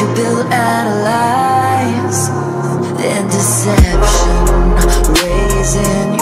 you build out of lies and deception, raising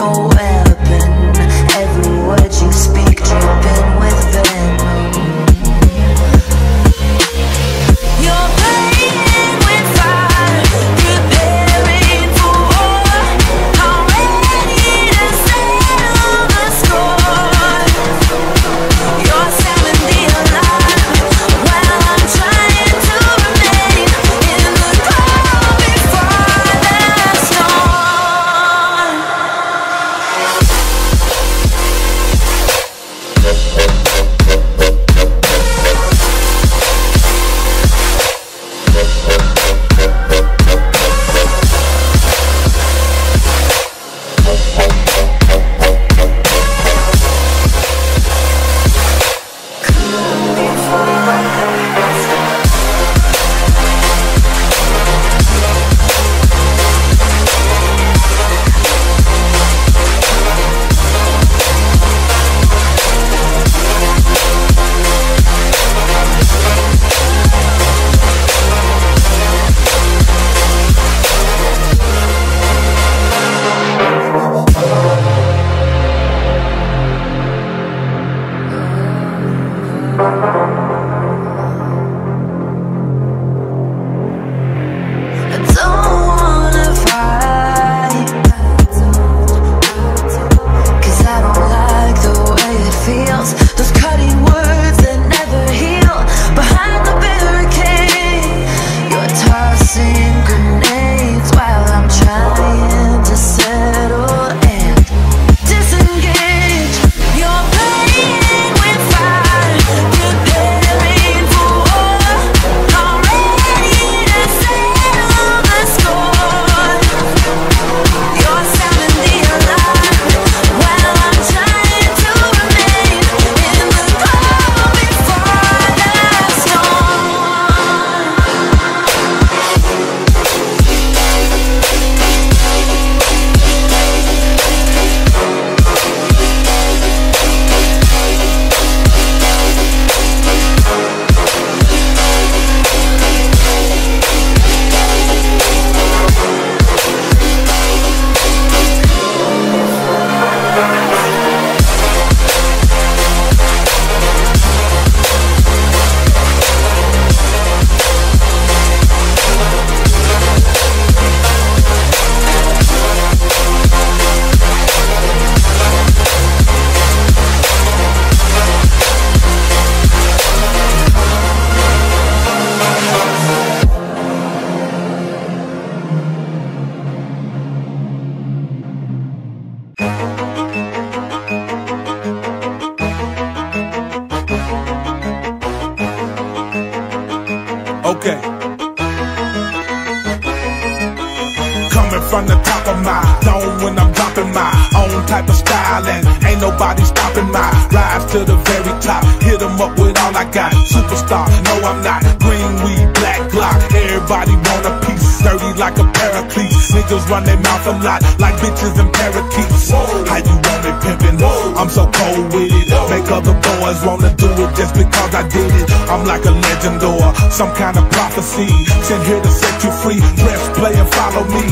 nobody stopping my rise to the very top. Hit 'em up with all I got. Superstar, no I'm not. Green weed, black block. Everybody want a piece. Dirty like a paraclete. Niggas run their mouth a lot like bitches and parakeets. How you want it pimpin'? I'm so cold with it. Make other boys wanna do it just because I did it. I'm like a legend or some kind of prophecy. Sent here to set you free. Press play and follow me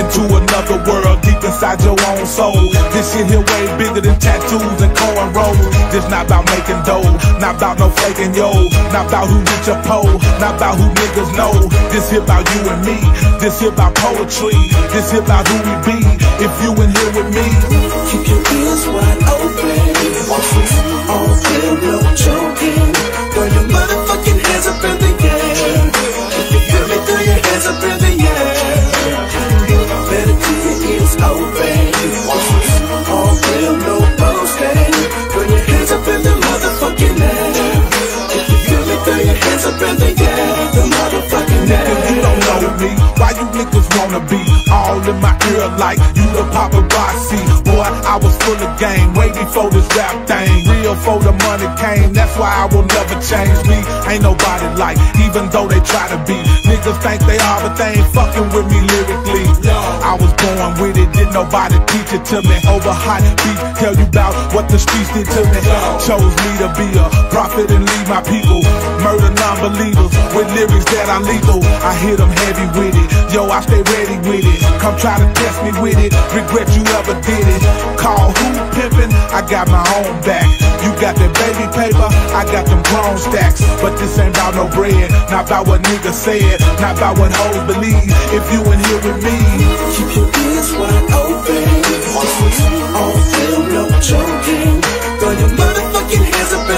into another world deep inside your own soul. This shit here This not about making dough, not about no faking yo, not about who rich or poor, not about who niggas know. This here about you and me. This here about poetry. This here about who we be. If you in here with me, Keep your wanna be all in my ear like you the paparazzi? I was full of game way before this rap thing. Real for the money came, that's why I will never change me. Ain't nobody like, even though they try to be. Niggas think they are, but they ain't fucking with me lyrically. I was born with it, didn't nobody teach it to me. Over hot beat, tell you about what the streets did to me. Chose me to be a prophet and lead my people. Murder non-believers with lyrics that are lethal. I hit them heavy with it. Yo, I stay ready with it. Come try to test me with it. Regret you ever did got my own back. You got that baby paper, I got them grown stacks. But this ain't about no bread, not about what niggas said, not about what hoes believe. If you in here with me, Keep your ears wide open. Film, no joking. Throw your motherfucking hands up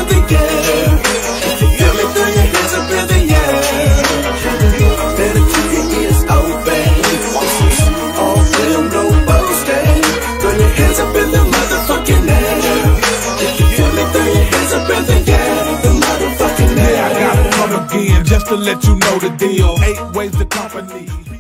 to let you know the deal. Eight ways to company.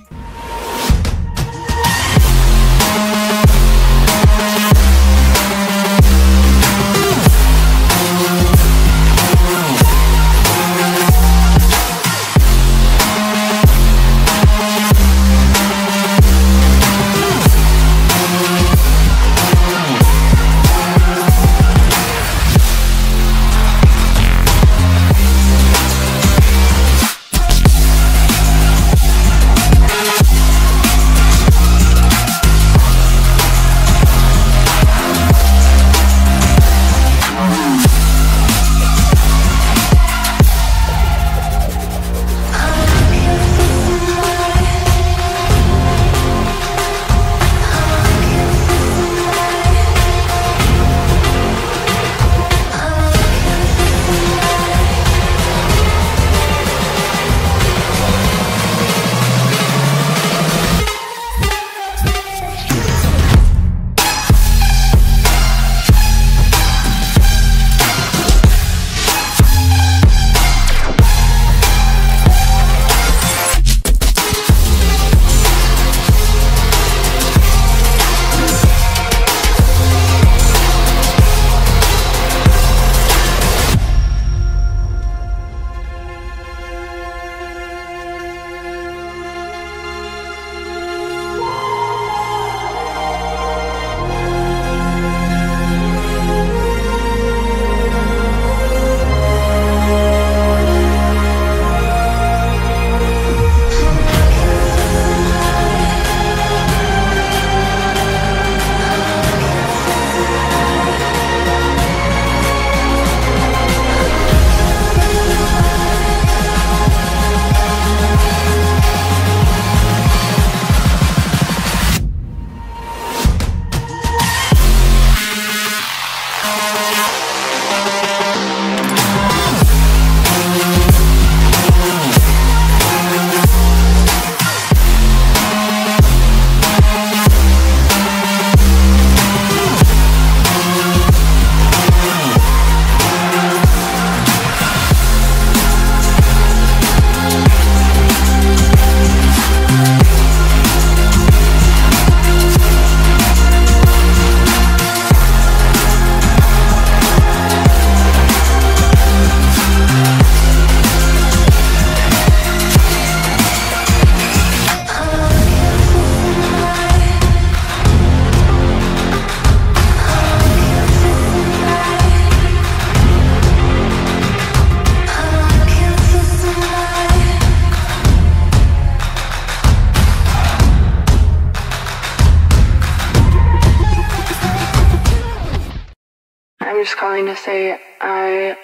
Calling to say I